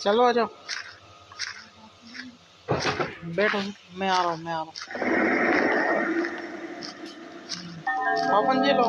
चलो आ जाओ। बैठो, मैं आ रहा हूँ, मैं आ रहा हूँ। पापन जी लो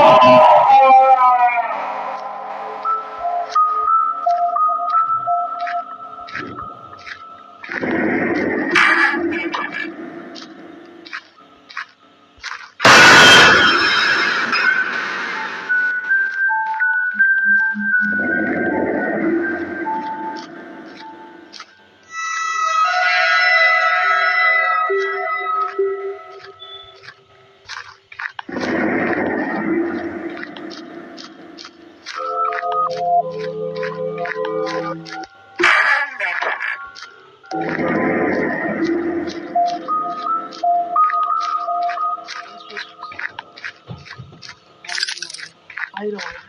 Oh! I don't know.